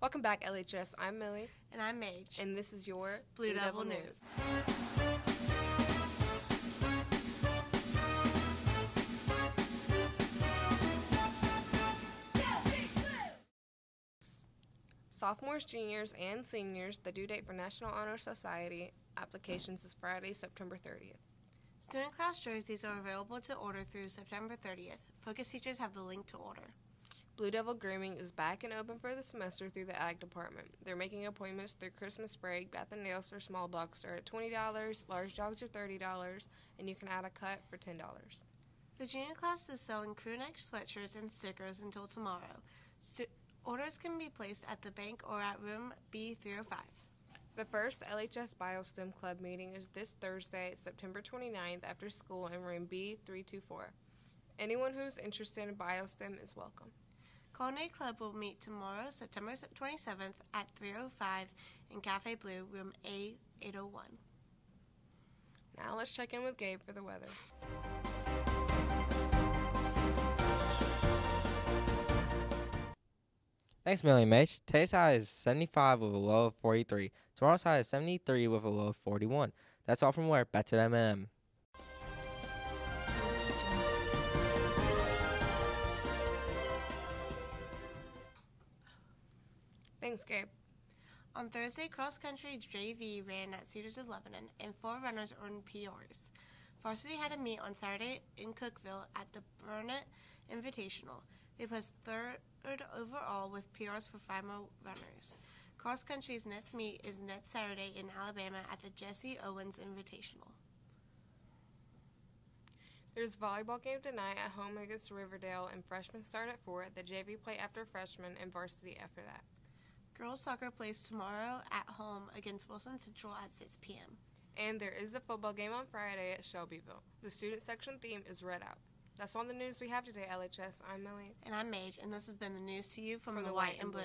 Welcome back, LHS. I'm Millie, And I'm Mage. and this is your Blue Devil News. Sophomores, juniors, and seniors, the due date for National Honor Society applications is Friday, September 30th. Student class jerseys are available to order through September 30th. Focus teachers have the link to order. Blue Devil Grooming is back and open for the semester through the Ag Department. They're making appointments through Christmas break. Bath and nails for small dogs start at $20, large dogs are $30, and you can add a cut for $10. The junior class is selling crew neck sweatshirts and stickers until tomorrow. Stu- orders can be placed at the bank or at room B305. The first LHS BioSTEM Club meeting is this Thursday, September 29th, after school in room B324. Anyone who's interested in BioSTEM is welcome. Culinary Club will meet tomorrow, September 27th at 305 in Cafe Blue, room A801. Now let's check in with Gabe for the weather. Thanks, Millie Mage. Today's high is 75 with a low of 43. Tomorrow's high is 73 with a low of 41. That's all from where? Back to the M&M. Thanks, Gabe. On Thursday, cross country JV ran at Cedars of Lebanon, and four runners earned PRs. Varsity had a meet on Saturday in Cookeville at the Burnett Invitational. They placed third overall with PRs for five more runners. Cross country's next meet is next Saturday in Alabama at the Jesse Owens Invitational. There's volleyball game tonight at home against Riverdale, and freshmen start at 4. The JV play after freshmen and varsity after that. Girls soccer plays tomorrow at home against Wilson Central at 6 p.m. And there is a football game on Friday at Shelbyville. The student section theme is Red Out. That's all the news we have today, LHS. I'm Millie. And I'm Mage, and this has been the news to you from, the, White and Blue.